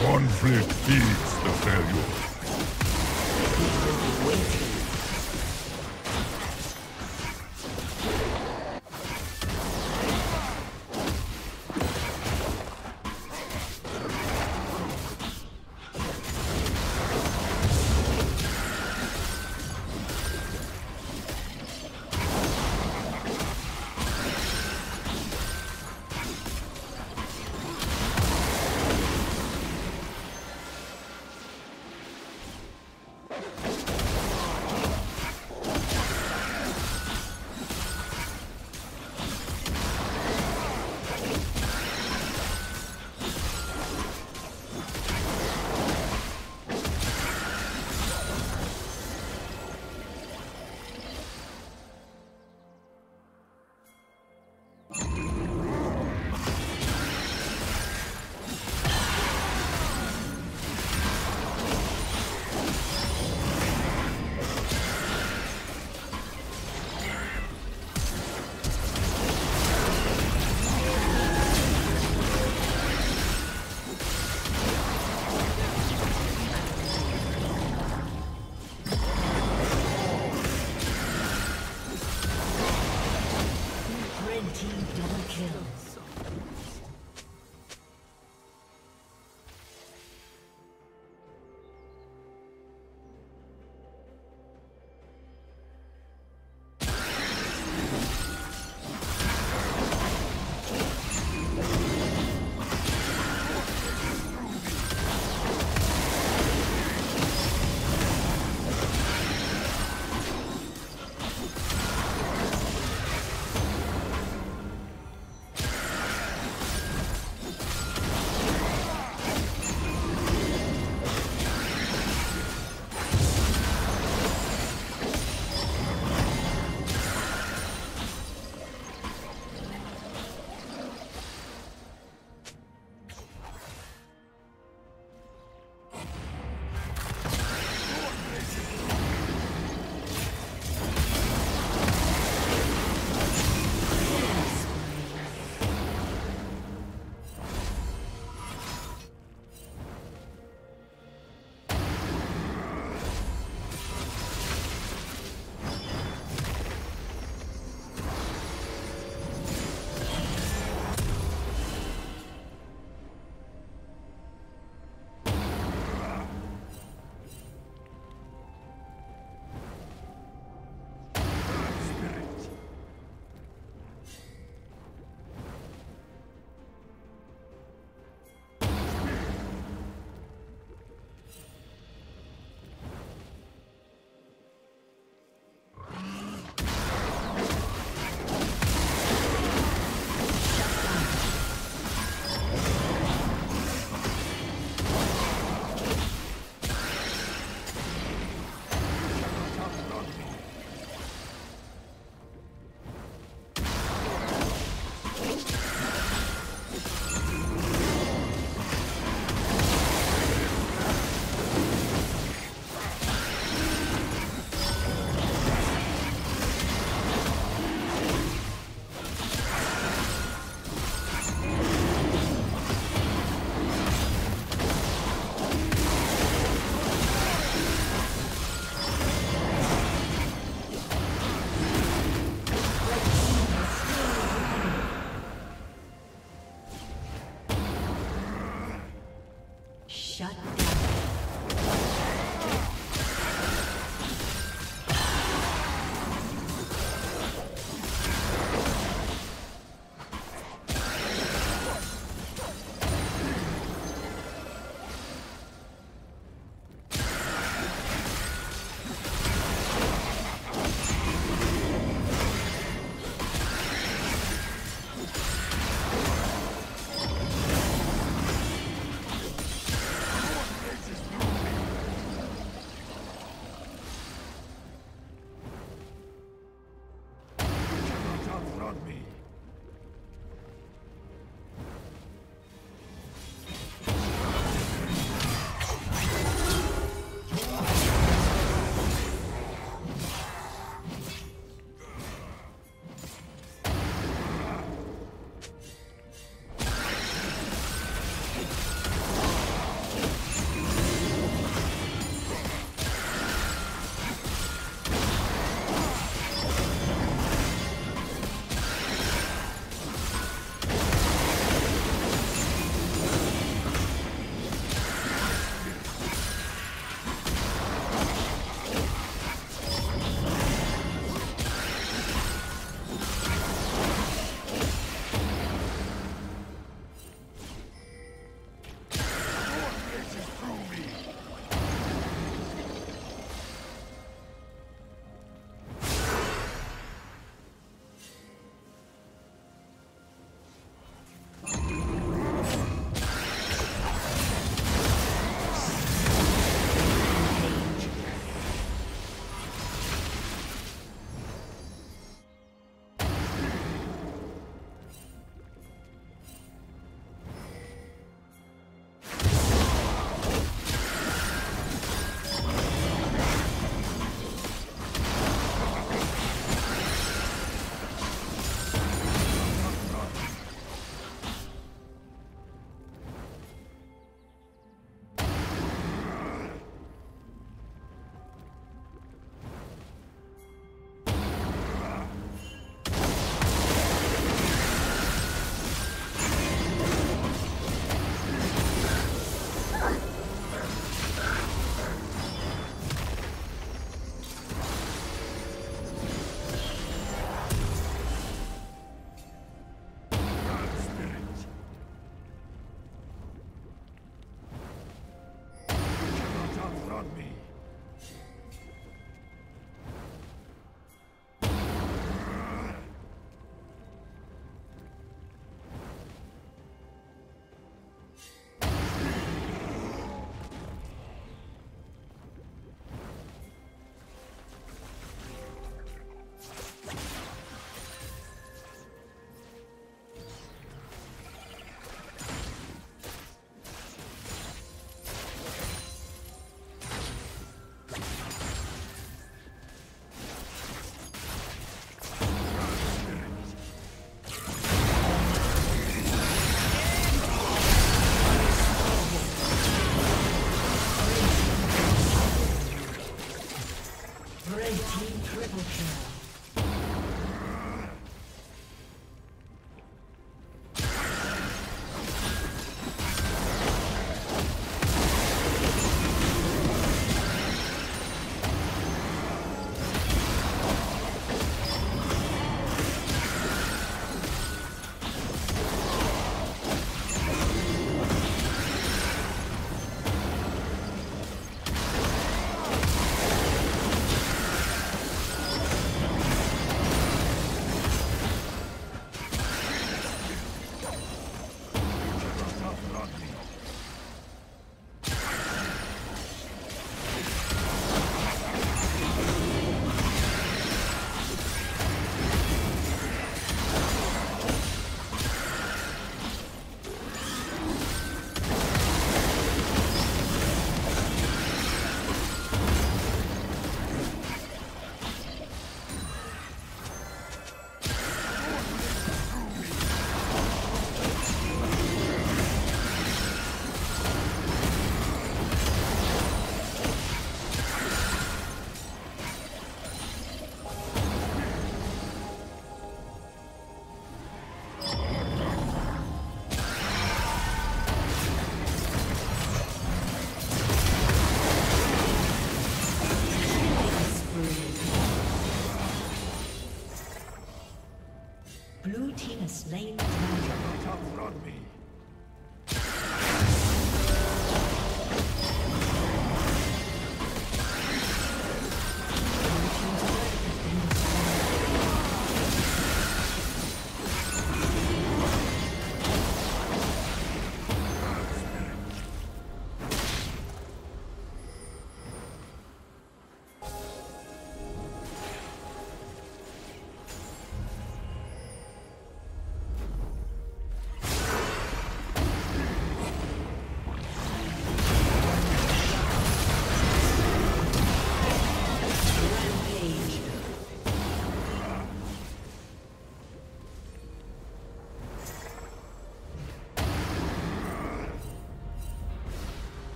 Conflict feeds the failure.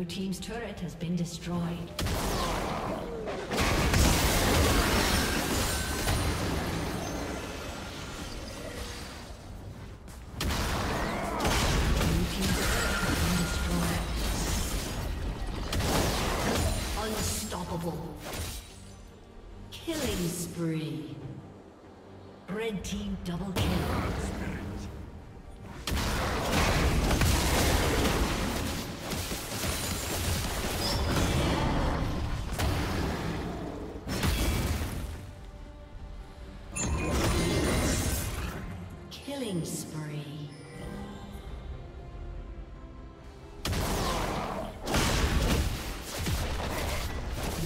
Blue Team's turret has been destroyed. Killing spree. Red team double kill.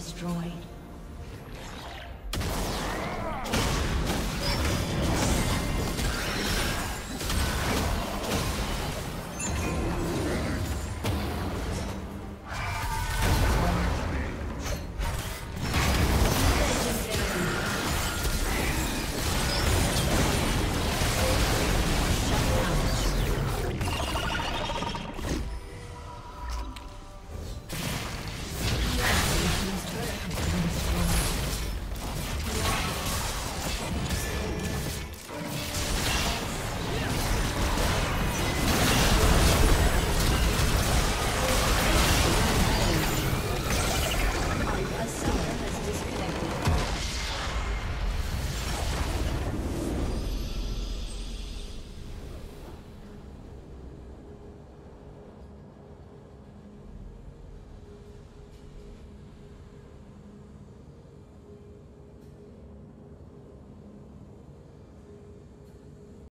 Destroyed.